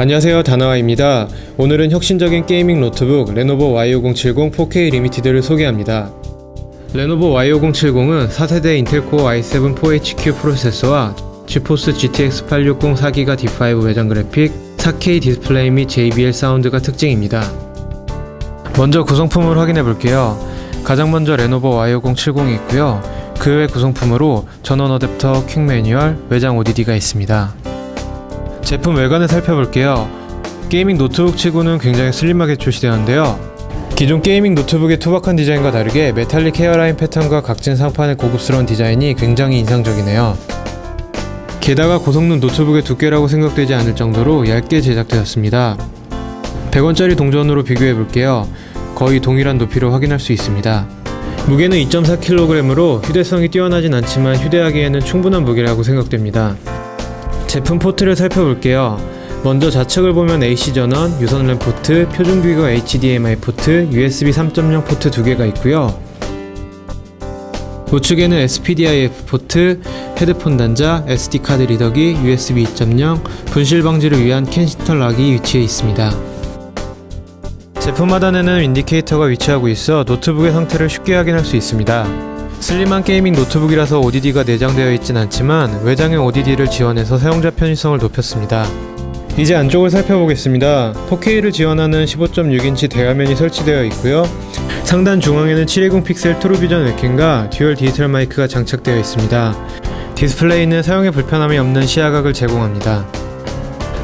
안녕하세요 다나와입니다. 오늘은 혁신적인 gaming 노트북 레노버 Y5070 4K Limited를 소개합니다. 레노버 Y5070은 4세대 인텔 코어 i7 4HQ 프로세서와 지포스 GTX 860 4기가 D5 외장 그래픽, 4K 디스플레이 및 JBL 사운드가 특징입니다. 먼저 구성품을 확인해 볼게요. 가장 먼저 레노버 Y5070이 있고요. 그 외 구성품으로 전원 어댑터, quick 매뉴얼, 외장 ODD가 있습니다. 제품 외관을 살펴볼게요. gaming 노트북 치고는 굉장히 슬림하게 출시되었는데요. 기존 gaming 노트북의 투박한 디자인과 다르게 metallic hairline 패턴과 각진 상판의 고급스러운 디자인이 굉장히 인상적이네요. 게다가 고성능 노트북의 두께라고 생각되지 않을 정도로 얇게 제작되었습니다. 100원짜리 동전으로 비교해 볼게요. 거의 동일한 높이로 확인할 수 있습니다. 무게는 2.4kg으로 휴대성이 뛰어나진 않지만 휴대하기에는 충분한 무게라고 생각됩니다. 제품 포트를 살펴볼게요. 먼저 좌측을 보면 AC 전원, 유선 랜 포트, 표준 규격 HDMI 포트, USB 3.0 포트 두 개가 있고요. 우측에는 SPDIF 포트, 헤드폰 단자, SD 카드 리더기, USB 2.0, 분실 방지를 위한 Kensington lock이 위치해 있습니다. 제품 하단에는 indicator가 위치하고 있어 노트북의 상태를 쉽게 확인할 수 있습니다. 슬림한 gaming 노트북이라서 ODD가 내장되어 있진 않지만 외장형 ODD를 지원해서 사용자 편의성을 높였습니다. 이제 안쪽을 살펴보겠습니다. 4K를 지원하는 15.6인치 대화면이 설치되어 있고요. 상단 중앙에는 720 픽셀 TrueVision 웹캠과 dual 디지털 마이크가 장착되어 있습니다. 디스플레이는 사용에 불편함이 없는 시야각을 제공합니다.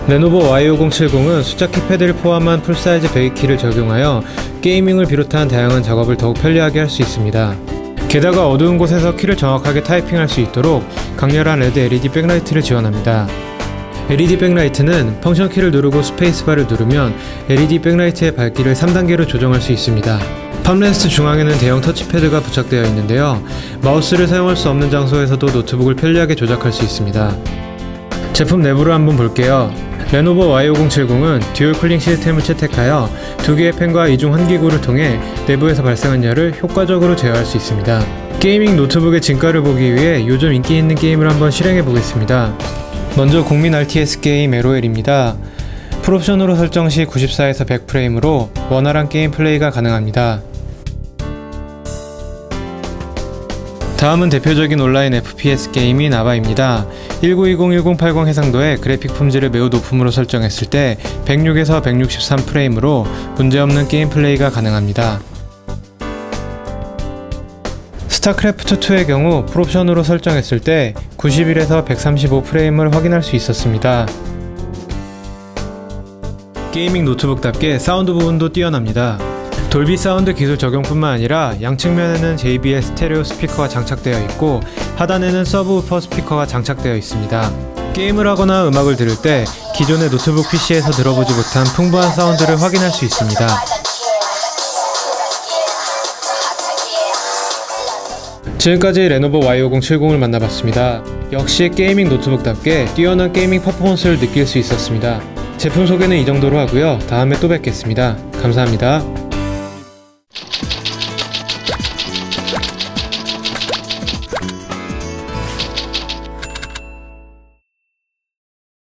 레노버 Y5070은 숫자 키패드를 포함한 full-size 배기키를 적용하여 gaming을 비롯한 다양한 작업을 더욱 편리하게 할 수 있습니다. 게다가 어두운 곳에서 키를 정확하게 타이핑할 수 있도록 강렬한 red LED backlight를 지원합니다. LED backlight는 function key를 누르고 space bar를 누르면 LED backlight의 밝기를 3단계로 조정할 수 있습니다. palm rest 중앙에는 대형 touchpad가 부착되어 있는데요. 마우스를 사용할 수 없는 장소에서도 노트북을 편리하게 조작할 수 있습니다. 제품 내부를 한번 볼게요. 레노버 Y5070은 dual cooling 시스템을 채택하여 두 개의 팬과 이중 환기구를 통해 내부에서 발생한 열을 효과적으로 제어할 수 있습니다. gaming 노트북의 진가를 보기 위해 요즘 인기 있는 게임을 한번 실행해 보겠습니다. 먼저 국민 RTS 게임 LOL입니다. full option으로 설정 시 94에서 100프레임으로 원활한 게임 플레이가 가능합니다. 다음은 대표적인 온라인 FPS 게임인 아바입니다. 1920-1080 해상도의 그래픽 품질을 매우 높음으로 설정했을 때 106에서 163 프레임으로 문제없는 게임 플레이가 가능합니다. 스타크래프트2의 경우 full option으로 설정했을 때 91에서 135 프레임을 확인할 수 있었습니다. gaming 노트북답게 사운드 부분도 뛰어납니다. 돌비 사운드 기술 적용뿐만 아니라 양측면에는 JBL 스테레오 스피커가 장착되어 있고 하단에는 서브우퍼 스피커가 장착되어 있습니다. 게임을 하거나 음악을 들을 때 기존의 노트북 PC에서 들어보지 못한 풍부한 사운드를 확인할 수 있습니다. 지금까지 레노버 Y5070을 만나봤습니다. 역시 gaming 노트북답게 뛰어난 gaming 퍼포먼스를 느낄 수 있었습니다. 제품 소개는 이 정도로 하고요. 다음에 또 뵙겠습니다. 감사합니다.